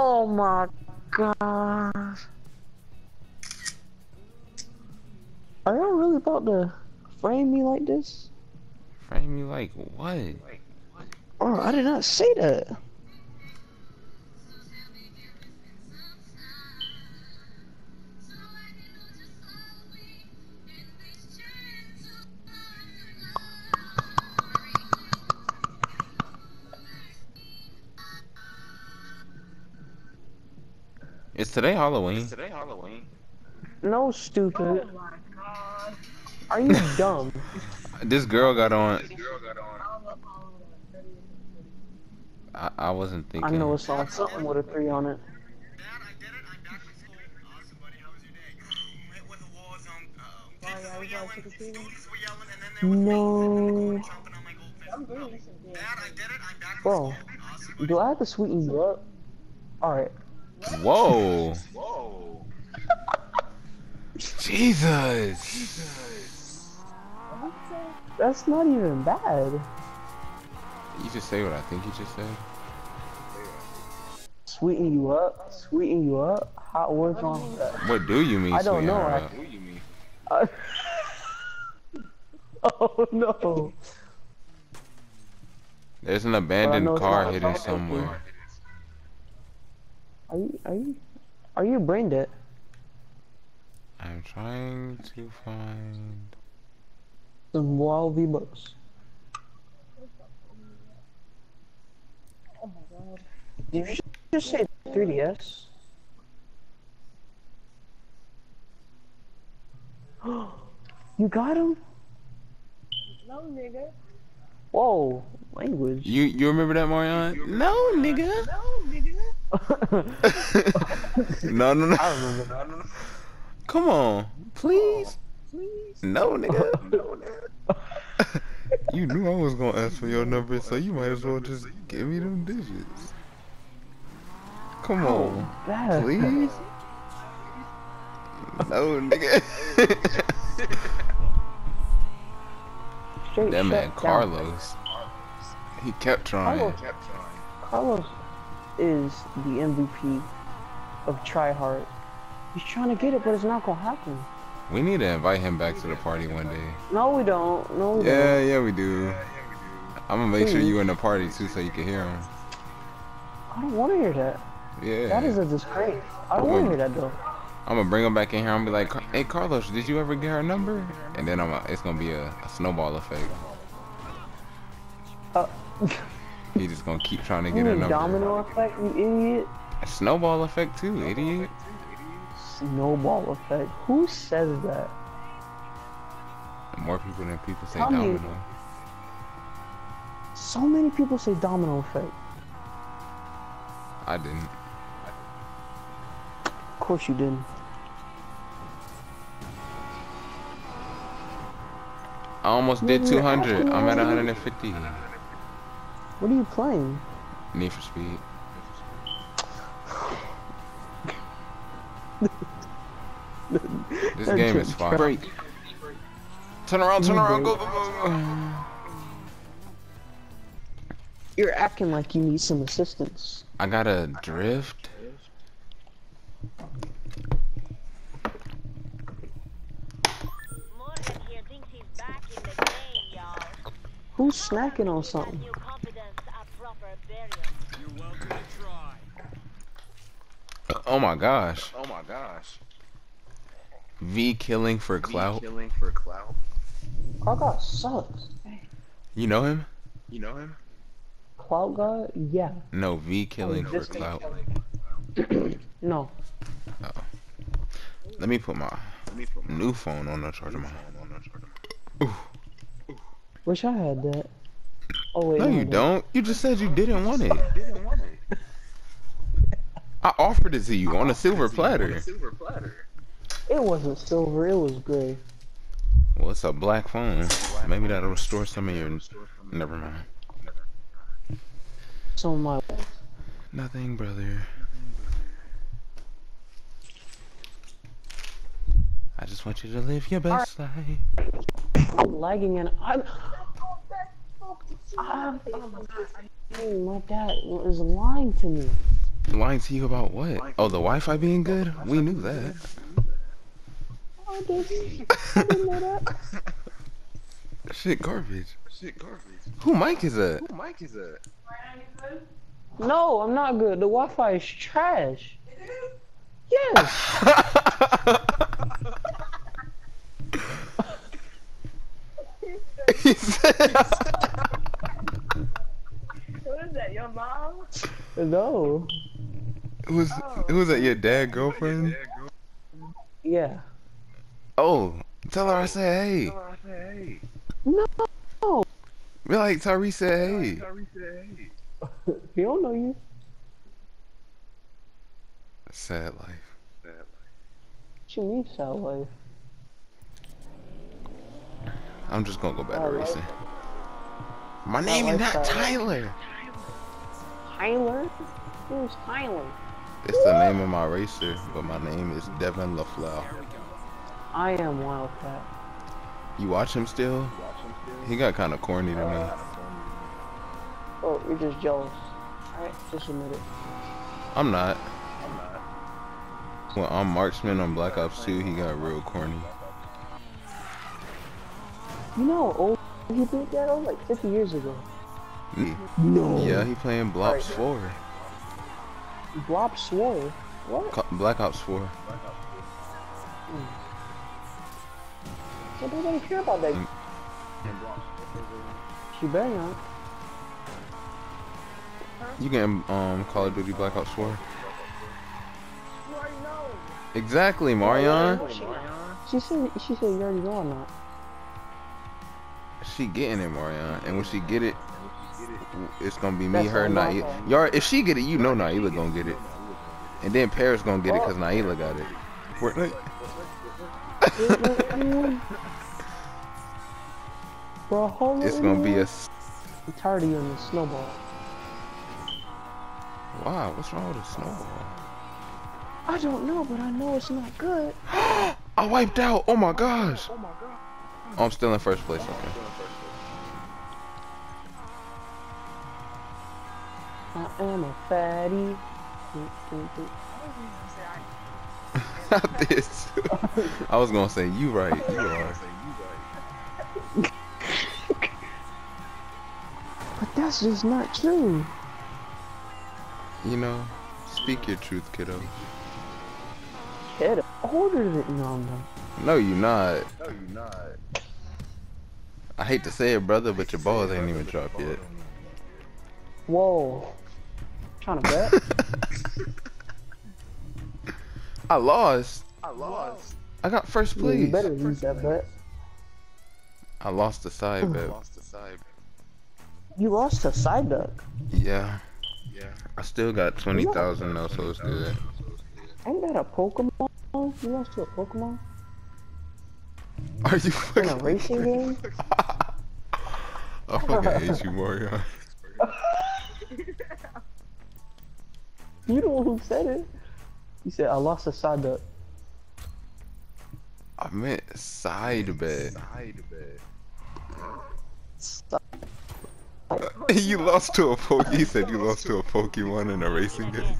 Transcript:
Oh my gosh. Are y'all really about to frame me like this? Frame me like what? Oh, I did not say that. Is today Halloween? Today Halloween. No, stupid. Are you dumb? This girl got on. Girl got on. I, I wasn't thinking. I know it's on something with a three on it. Dad, I did it. I'm back from school. Awesome, buddy. How was your day? Hit with the walls. Kids uh, were yelling. Students were yelling, and then there was No. chomping on my goldfish. Dad, I did it. I'm back from Bro, do I have to sweeten you up? Alright. Whoa! Whoa. Jesus! That's not even bad. You just say what I think you just said. Sweeten you up? Sweeten you up? Hot words on that. What do you mean? I don't know, I- up? Who you mean? Uh, oh no. There's an abandoned car hidden somewhere. Are you are you are you brain dead? I'm trying to find. Some wild V bucks. Oh my god! Did you just say 3DS? you got him? No, nigga. Whoa, language. You you remember that Marion? No, nigga. No, nigga. No, no, no. I remember that. Come on, please. Please. No, nigga. No, nigga. you knew I was gonna ask for your number, so you might as well just give me them digits. Come oh, on, Bad. please. No, nigga. Straight that man shut down. Carlos. He kept trying. Carlos, Kept trying. Carlos is the MVP of Try Hard. He's trying to get it, but it's not gonna happen. We need to invite him back to the party one day. No, we don't. No, we Yeah, don't. yeah, we do. I'm gonna make sure you're in the party too, so you can hear him. I don't want to hear that. Yeah. That is a disgrace. I don't want to hear that though. I'm gonna bring him back in here. I'm gonna be like, "Hey, Carlos, did you ever get her number?" And then I'm, it's gonna be a, a snowball effect. Uh, He just gonna keep trying to get her mean number. domino effect, you idiot? A snowball effect too, idiot. Snowball effect. Who says that? More people than people say domino. So many people say domino effect. I didn't. Of course you didn't. I almost did 200. I'm at 150. What are you playing? Need for speed. This game is fire. break. Turn around, turn You around, go, go, go, go. You're acting like you need some assistance. I got a drift. Moorhead here thinks he's back in the game, y'all. Who's snacking on something? that new confidence a proper burial. You're welcome to try. Oh my gosh. Oh my gosh. V killing for clout. Killing for clout. Cloud God sucks. You know him? You know him? Cloud God? Yeah. No, V killing oh, for this- clout. No. Let me put my Let me put my new phone on the charger. My phone on the charger. Wish I had that. Oh wait. no, you don't. You just said you didn't want it. Didn't want it. I offered it to you on a silver platter. Silver platter. It wasn't silver. It was gray. Well, it's a black phone. Maybe that'll restore some of your. Never mind. Some of my. Nothing, brother. I just want you to live your best life. I'm lagging and I'm. I'm, oh I'm my dad is lying to me. Lying to you about what? Oh, the Wi-Fi being good? We knew that. Oh, did you? I didn't know that. Shit, garbage. Shit, garbage. Who mic is that? Who mic is that? No, I'm not good. The Wi-Fi is trash. Yes. he said, What is that, your mom? No. Who's oh. who's that? Your dad girlfriend? Yeah. Oh, tell her I said hey. Oh, I said, hey. No. Be like Tyree said hey. Tyree said, hey. He don't know you. Sad life. Sad life. What you mean, sad life? I'm just gonna go back to Sad racing. My name is not sad life. Tyler. Tyler? Who's Tyler? It's the name of my racer, but my name is Devin LaFleur. I am Wildcat. You watch him still? He got kind of corny to me. Oh, you're just jealous. Alright, just admit it. I'm not. When I'm marksman on Black Ops 2, he got real corny. You know how old he did that? That like 50 years ago. No. Yeah, he playing Black Ops 4. Blob swore. What? Co- Black Ops 4. So nobody care about that. Mm. She better not. You getting um Call of Duty Black Ops 4? You already know. Exactly, Marion. She said, she said you already know I'm not. She getting it, Marion. And when she get it, it's gonna be me, That's her, all Naila. Y'all, if she get it, you know Naila gonna get it. And then Paris gonna get it because Naila got it. Fortnite. Bro, hold It's gonna be a. man. s- I'm tired of you in the snowball. Wow, what's wrong with a snowball? I don't know, but I know it's not good. I wiped out. Oh my gosh. Oh, my god. Oh, I'm still in first place. Okay. I am a fatty. Mm, mm. I did too. I was gonna say you right. You are. But that's just not true. You know, speak your truth, kiddo. Kid, older than no, no. No, you not. No, you not. I hate to say it, brother, but your balls ain't even dropped yet. Whoa. Trying to bet? I lost. I lost. I got first Yeah, you better use that bet. I lost the side bet. Lost the side. You lost to side duck. Yeah. Yeah. I still got 20,000 though, so it's good. Ain't that a Pokemon? You lost to a Pokemon? Are you In a racing game? I fucking hate you, Mario. You the one who said it. You said I lost a side duck. I meant side bet. Side bet. you lost to a poke. He said you lost to a Pokemon in a racing game.